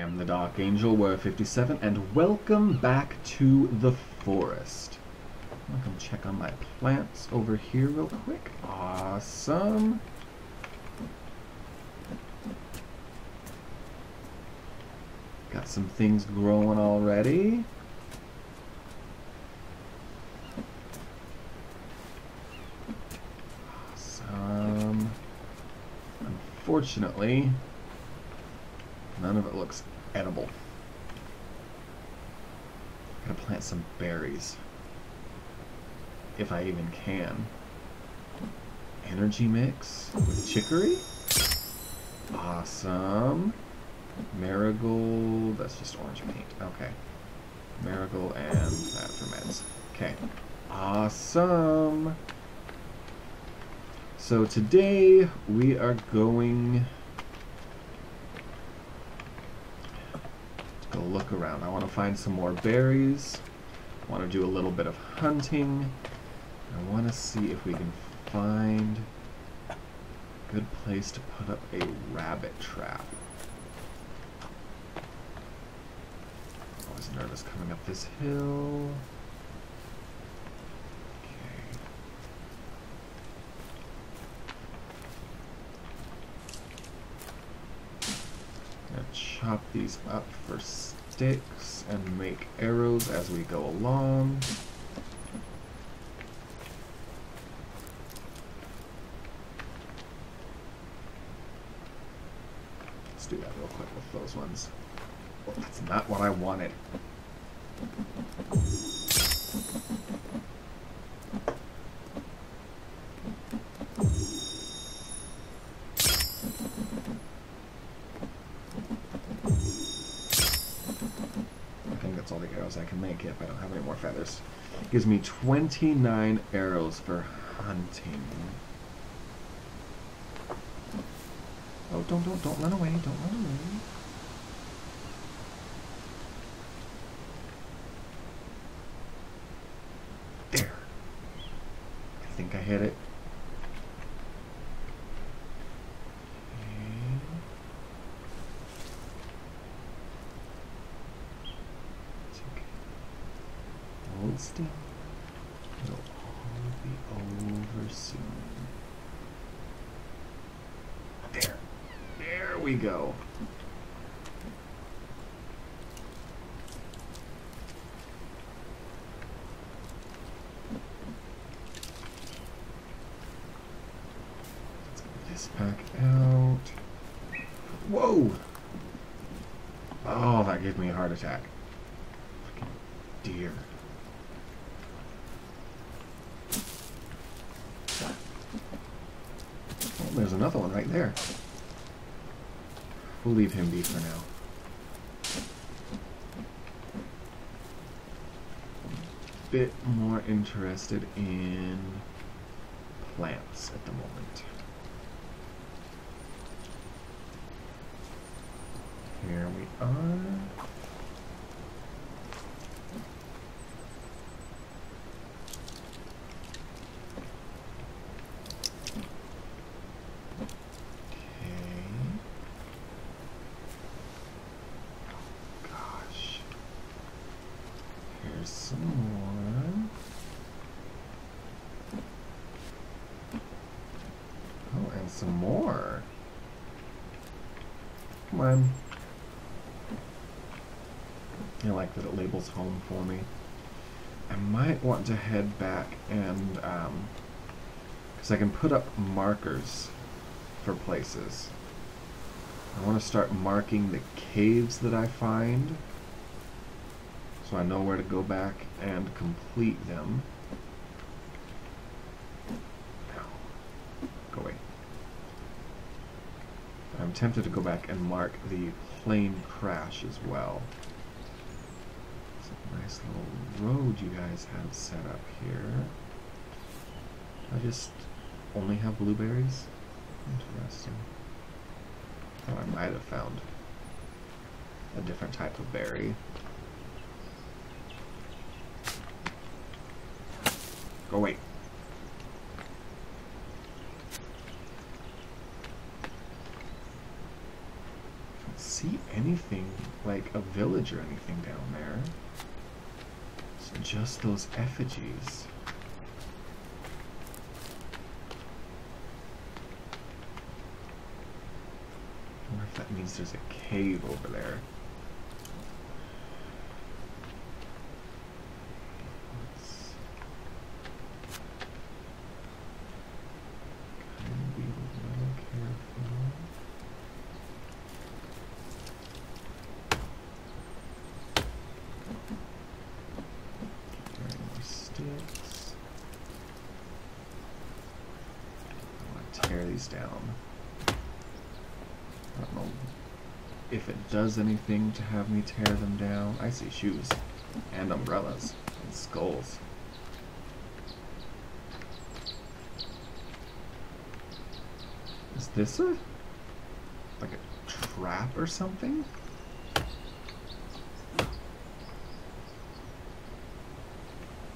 am the Dark Angel, Warrior 57, and welcome back to the forest. I'm gonna check on my plants over here real quick. Awesome. Got some things growing already. Awesome. Unfortunately, none of it looks edible. Gotta plant some berries. If I even can. Energy mix with chicory? Awesome. Marigold, that's just orange paint. Okay. Marigold and that ferments. Okay. Awesome. So today we are going to go around. I want to find some more berries. I want to do a little bit of hunting. I want to see if we can find a good place to put up a rabbit trap. I Always nervous coming up this hill. Chop these up for sticks and make arrows as we go along. Let's do that real quick with those ones. Well, that's not what I wanted. I think that's all the arrows I can make if I don't have any more feathers. Gives me 29 arrows for hunting. Oh, don't, don't, don't run away, don't run away. There. I think I hit it. Okay. It's okay. Hold still. It'll all be over soon. There. There we go. Let's get this back out. Whoa! Oh, that gave me a heart attack. Fucking deer. Oh, there's another one right there. We'll leave him be for now. Bit more interested in plants at the moment. Here we uh, are. Some more. Oh, and some more. Come on. Like that it labels home for me. I might want to head back and, um, because I can put up markers for places. I want to start marking the caves that I find so I know where to go back and complete them. Ow. Go away. I'm tempted to go back and mark the plane crash as well. Nice little road you guys have set up here. I just only have blueberries? Interesting. Oh, I might have found a different type of berry. Go away. See anything like a village or anything down there. Just those effigies. I wonder if that means there's a cave over there. Let's kind of be a little careful. Carry more sticks. I want to tear these down. I don't know if it does anything to have me tear them down. I see shoes and umbrellas and skulls. Is this a like a trap or something?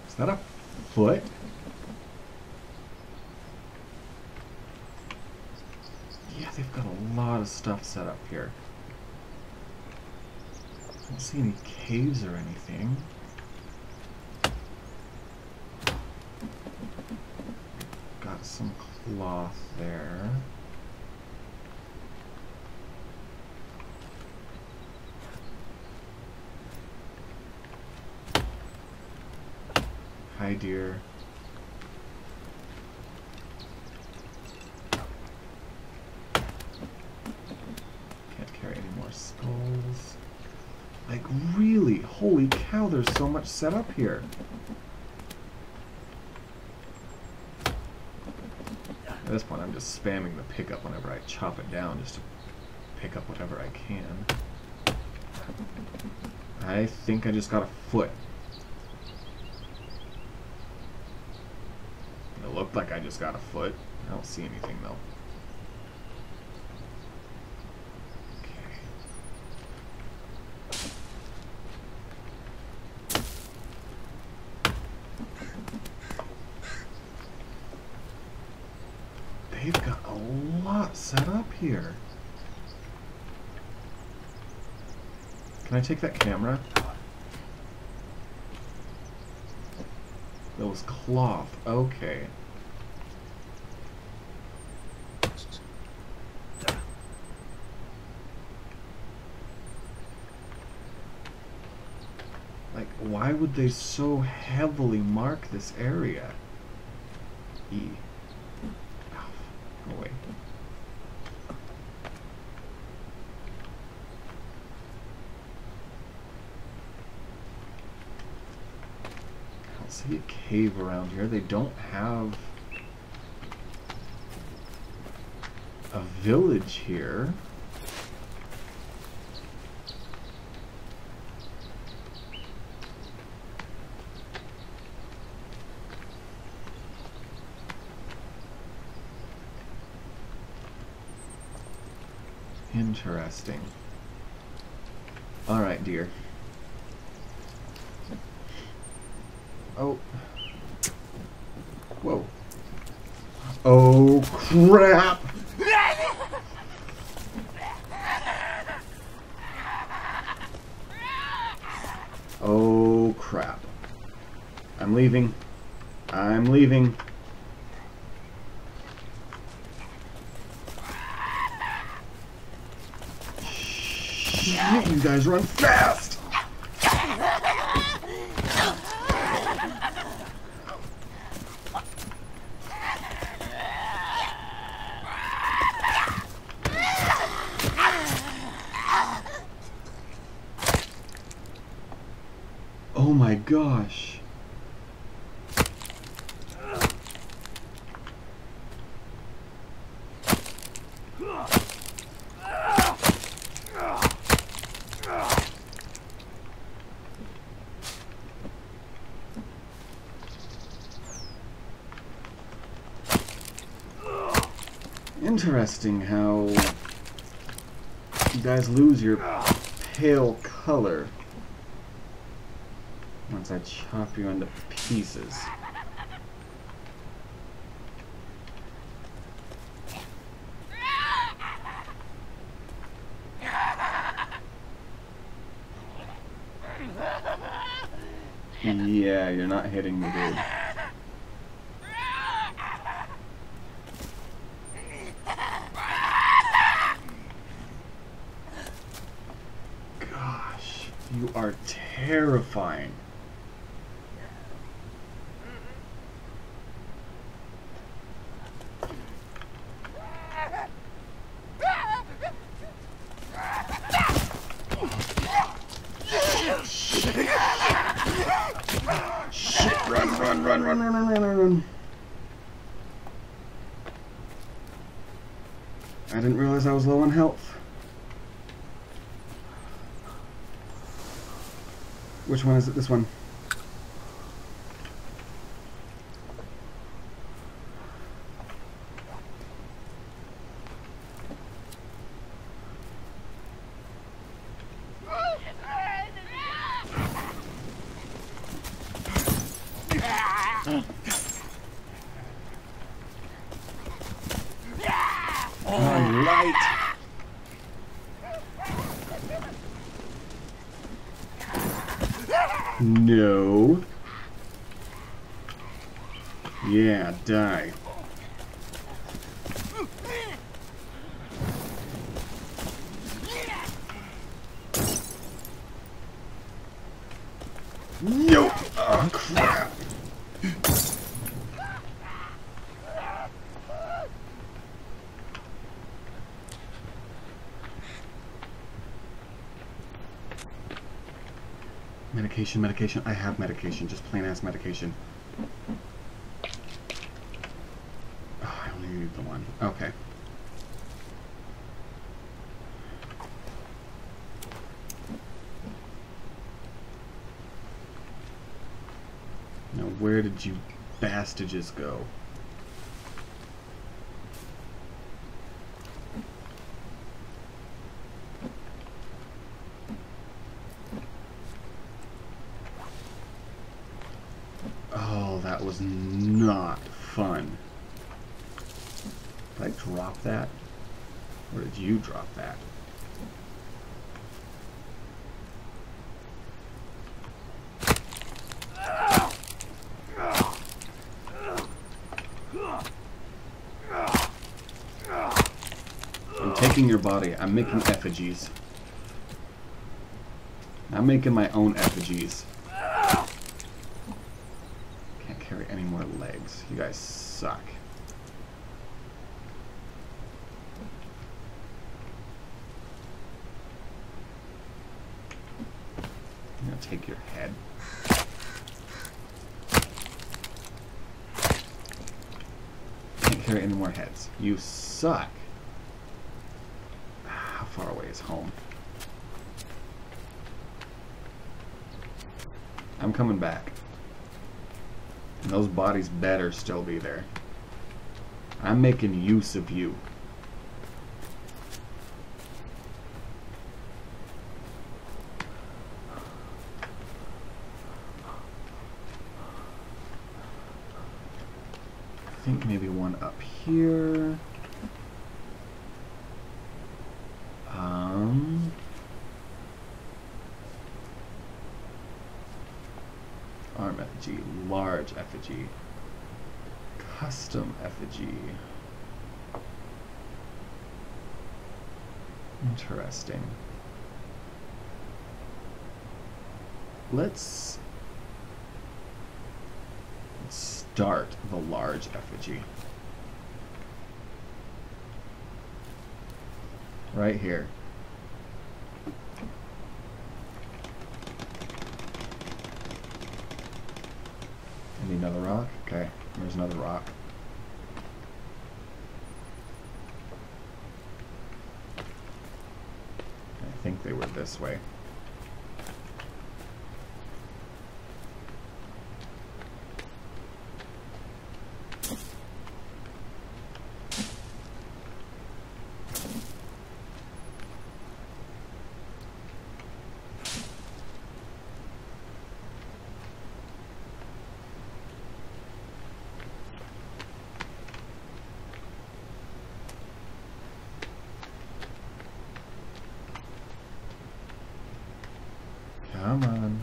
Is that a foot? Yeah, they've got a lot of stuff set up here. Don't see any caves or anything. Got some cloth there. Hi, dear. Can't carry any more skulls. Like, really? There's so much set up here. At this point, I'm just spamming the pickup whenever I chop it down just to pick up whatever I can. I think I just got a foot. It looked like I just got a foot. I don't see anything though. Okay. They've got a lot set up here. Can I take that camera? That was cloth. Okay. Like, why would they so heavily mark this area? E. Ow. Go away. I don't see a cave around here. They don't have a village here. Interesting. Alright, dear. Oh. Whoa. Oh, crap! Oh, crap. I'm leaving. I'm leaving. Shit, you guys run fast! Oh my gosh. Interesting how you guys lose your pale color once I chop you into pieces. Yeah, you're not hitting me, dude. Gosh, you are terrifying. Was low on health. Which one is it? This one. Alright. No. Yeah, die. Yo! Oh, crap. Medication, medication. I have medication. Just plain ass medication. Oh, I only need the one. Okay. Now, where did you bastages go? Oh, that was not fun. Did I drop that? Or did you drop that? I'm taking your body. I'm making effigies. I'm making my own effigies. Can't carry any more legs. You guys suck. I'm gonna take your head. Can't carry any more heads. You suck. How far away is home? I'm coming back. And those bodies better still be there. I'm making use of you. Think maybe one up here. Um... Arm effigy, large effigy, custom effigy. Interesting. Let's start the large effigy. Right here. I need another rock? Okay, there's another rock. I think they were this way. Come on.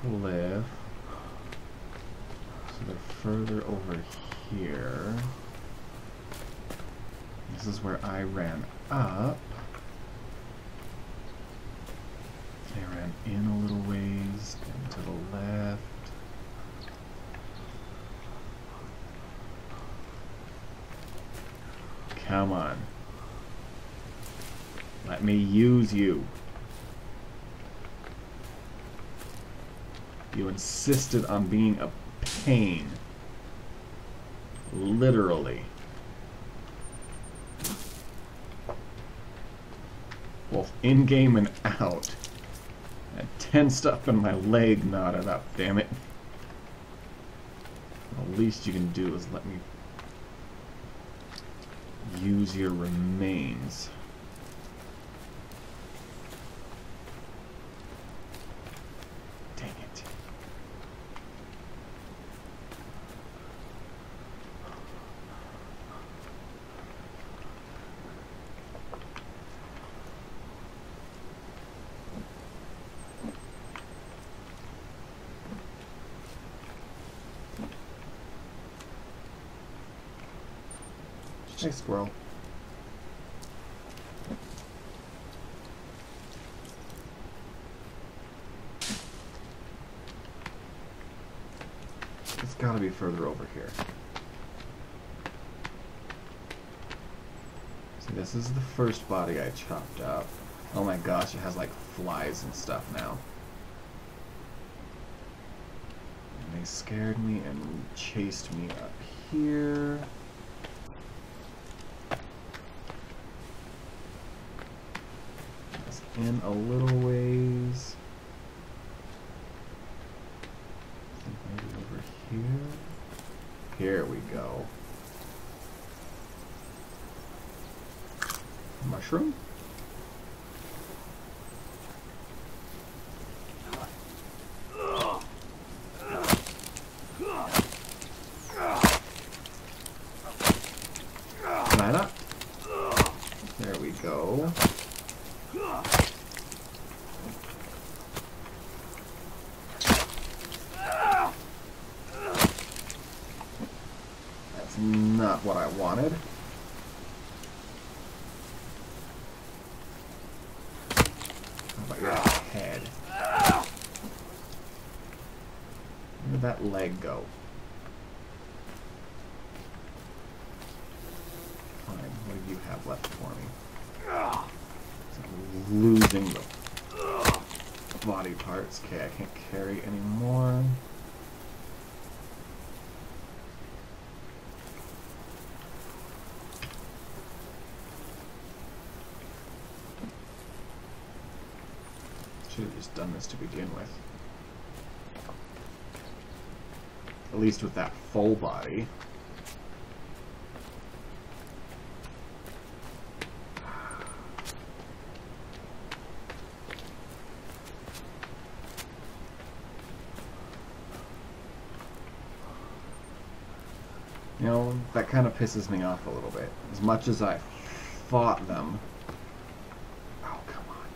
cliff. So over here. This is where I ran up. I ran in a little ways, and to the left. Come on. Let me use you. You insisted on being a pain. Literally. Both in-game and out. I tensed up and my leg knotted up, damn it. The least you can do is let me use your remains. Dang it. Hey, squirrel. It's gotta be further over here. See, this is the first body I chopped up. Oh my gosh, it has like flies and stuff now. And they scared me and chased me up here. It's in a little ways. Maybe over here. Here we go. Mushroom? Line up. There we go. That's not what I wanted. How about your head? Where did that leg go? Fine, what do you have left for me? It's losing the body parts. Okay, I can't carry anymore. Should have just done this to begin with. At least with that full body. You know, that kind of pisses me off a little bit. As much as I fought them. Oh, come on.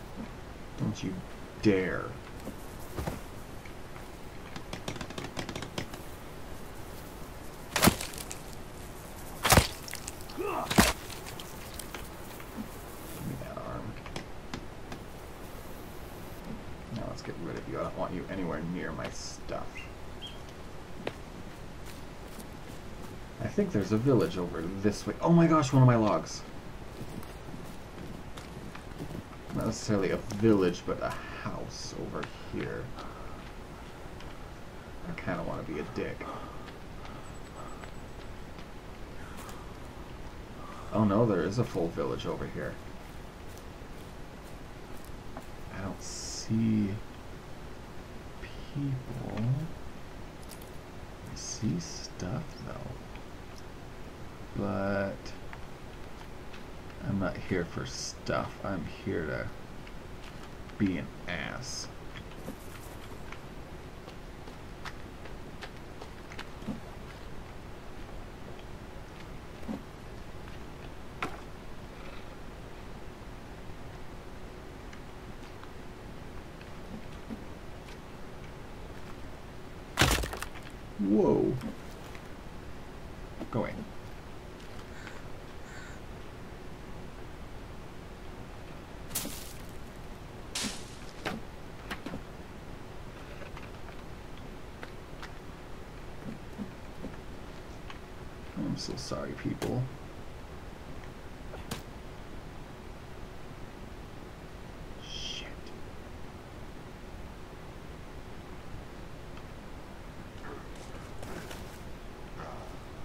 Don't you dare. Give me that arm. Now let's get rid of you. I don't want you anywhere near my stuff. I think there's a village over this way. Oh my gosh, one of my logs. Not necessarily a village, but a house over here. I kind of want to be a dick. Oh no, there is a full village over here. I don't see people. I see stuff though. But I'm not here for stuff. I'm here to be an ass. Whoa. Go away. I'm so sorry, people. Shit.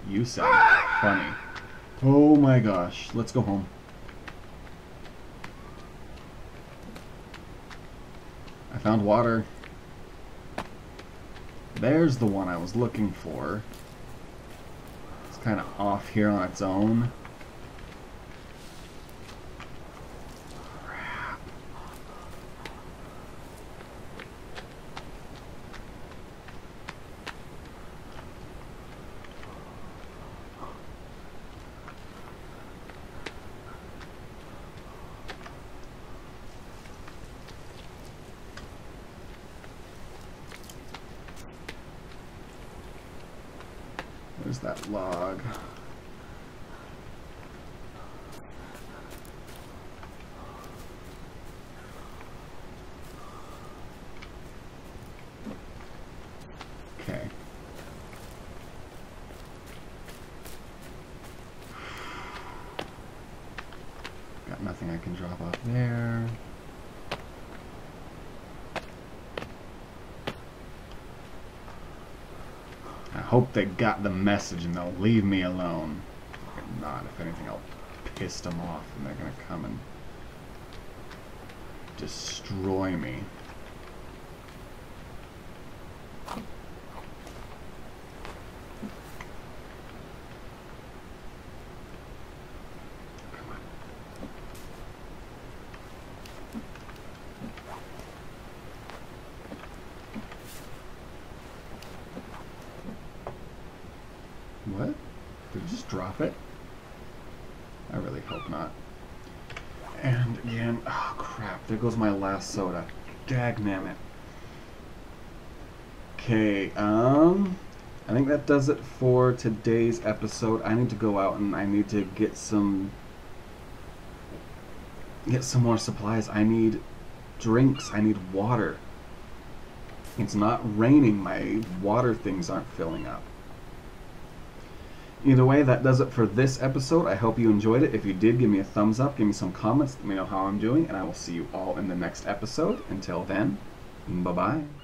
You sound funny. Oh my gosh. Let's go home. I found water. There's the one I was looking for. Kind of off here on its own. Crap. Where's that log? Okay. Got I can drop off there. I hope they got the message and they'll leave me alone. If not, if anything, I'll piss them off and they're gonna come and destroy me. What? Did it just drop it? I really hope not. And again, oh crap, there goes my last soda. Dagnam it. Okay, um, I think that does it for today's episode. I need to go out and I need to get some, get some more supplies. I need drinks. I need water. It's not raining. My water things aren't filling up. Either way, that does it for this episode. I hope you enjoyed it. If you did, give me a thumbs up, give me some comments, let me know how I'm doing, and I will see you all in the next episode. Until then, bye bye.